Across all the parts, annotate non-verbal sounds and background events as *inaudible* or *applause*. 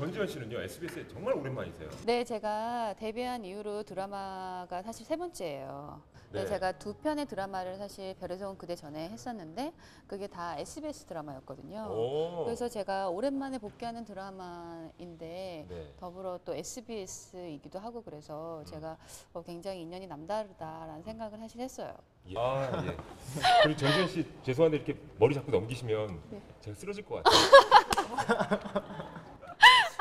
전지현 씨는요 SBS에 정말 오랜만이세요. 네, 제가 데뷔한 이후로 드라마가 사실 세 번째예요. 네. 네. 제가 두 편의 드라마를 사실 별에서 온 그대 전에 했었는데 그게 다 SBS 드라마였거든요. 오. 그래서 제가 오랜만에 복귀하는 드라마인데 네. 더불어 또 SBS이기도 하고 그래서 제가 어, 굉장히 인연이 남다르다라는 생각을 사실 했어요. 예. 아 예. 그리고 전지현 씨 죄송한데 이렇게 머리 자꾸 넘기시면 네. 제가 쓰러질 것 같아요. *laughs*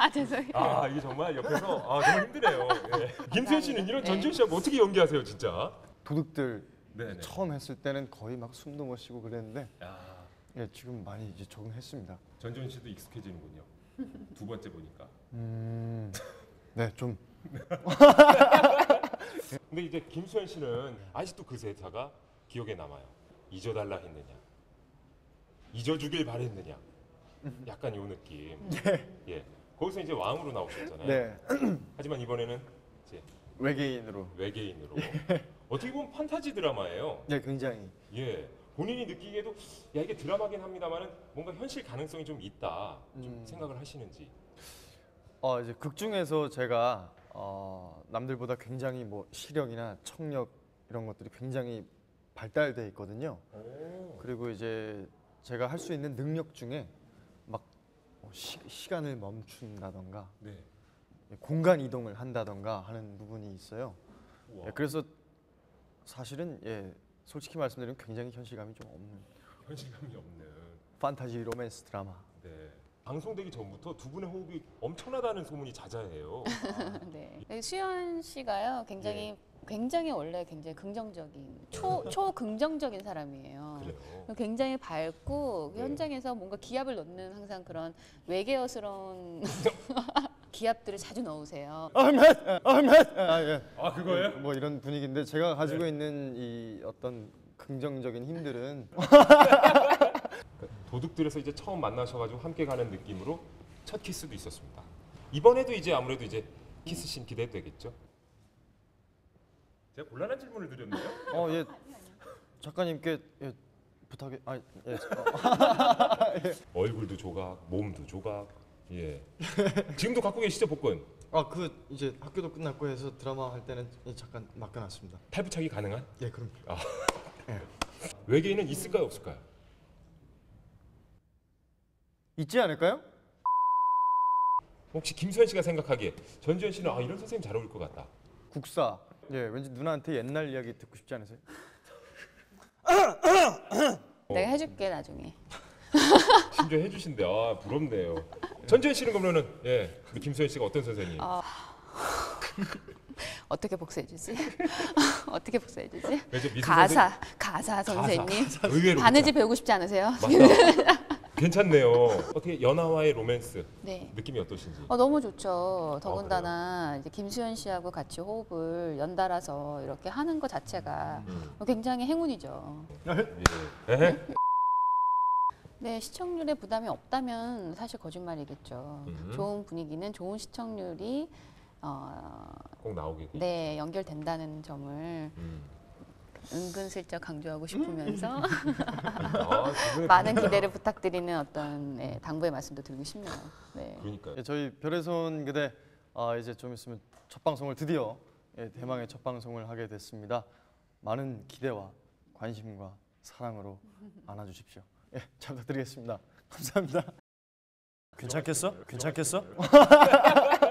아 죄송해요. 아 이게 정말 옆에서 아 정말 힘드네요. 예. 김수현 씨는 이런 네. 전지현 씨하고 어떻게 연기하세요 진짜? 도둑들 네네. 처음 했을 때는 거의 막 숨도 못 쉬고 그랬는데 야 예, 지금 많이 이제 적응했습니다. 전지현 씨도 익숙해지는군요. 두 번째 보니까. 음, *laughs* 네, 좀 *laughs* 근데 이제 김수현 씨는 아직도 그 세타가 기억에 남아요. 잊어달라 했느냐, 잊어주길 바랬느냐, 약간 요 느낌. 예. 거기서 이제 왕으로 나오셨잖아요. 네, *clears throat* 하지만 이번에는 이제 외계인으로. 외계인으로. *laughs* 어떻게 보면 판타지 드라마예요. 네, 굉장히. 예. 본인이 느끼기에도 야 이게 드라마긴 합니다만은 뭔가 현실 가능성이 좀 있다. 좀 음. 생각을 하시는지. 어 이제 극 중에서 제가 어, 남들보다 굉장히 뭐 시력이나 청력 이런 것들이 굉장히 발달돼 있거든요. 오. 그리고 이제 제가 할 수 있는 능력 중에 시, 시간을 멈춘다던가 네. 공간 이동을 한다던가 하는 부분이 있어요. 예, 그래서 사실은 예, 솔직히 말씀드리면 굉장히 현실감이 좀 없는 현실감이 없는. 판타지 로맨스 드라마. 네. 방송되기 전부터 두 분의 호흡이 엄청나다는 소문이 자자해요. *laughs* 네. 수현 씨가요 굉장히 예. 굉장히 원래 굉장히 긍정적인 초 초긍정적인 사람이에요. 굉장히 밝고 네. 현장에서 뭔가 기합을 넣는 항상 그런 외계어스러운 *laughs* 기합들을 자주 넣으세요. 아멧 아멧 아 예. 아 그거예요? 뭐 이런 분위기인데 제가 가지고 있는 이 어떤 긍정적인 힘들은 *laughs* 도둑들에서 이제 처음 만나셔가지고 함께 가는 느낌으로 첫 키스도 있었습니다. 이번에도 이제 아무래도 이제 키스씬 기대되겠죠? 제가 곤란한 질문을 드렸네요. 어 예 작가님께 예, 부탁해 아 예. *laughs* 얼굴도 조각, 몸도 조각. 예. 지금도 갖고 계시죠 복권? 아 그 이제 학교도 끝났고 해서 드라마 할 때는 예, 잠깐 맡겨놨습니다. 탈부착이 가능한? 예 그럼 외계인은 있을까요 없을까요? 있지 않을까요? 혹시 김수현 씨가 생각하기에 전지현 씨는 아 이런 선생님 잘 어울릴 것 같다. 국사 예 왠지 누나한테 옛날 이야기 듣고 싶지 않으세요? 내가 해줄게 나중에. *laughs* 심지어 해주신대. 아 부럽네요. 전지현 씨는 그러면은 예 우리 김수현 씨가 어떤 선생님? 아. *laughs* 어떻게 복수해주지? *laughs* 어떻게 복수해주지? 왜저 미술 가사 가사 선생님 바느질 배우고 싶지 않으세요? 맞다. 괜찮네요. 어떻게 연하와의 로맨스 네. 느낌이 어떠신지? 어, 너무 좋죠. 더군다나 이제 김수현 씨하고 같이 호흡을 연달아서 이렇게 하는 것 자체가 음. 어, 굉장히 행운이죠. 예. 에헤. 네, 시청률에 부담이 없다면 사실 거짓말이겠죠. 음. 좋은 분위기는 좋은 시청률이 어, 꼭 나오게 돼. 네 연결된다는 점을 음. 은근슬쩍 강조하고 싶으면서 아, 그분의 *laughs* 많은 기대를 부탁드리는 어떤 네, 당부의 말씀도 드리고 싶네요. 네. 그러니까 예, 저희 별에서 온 그대 아, 이제 좀 있으면 첫 방송을 드디어 예, 대망의 첫 방송을 하게 됐습니다. 많은 기대와 관심과 사랑으로 안아주십시오. 예, 잘 부탁드리겠습니다. 감사합니다. 괜찮겠어? 괜찮겠어? *laughs*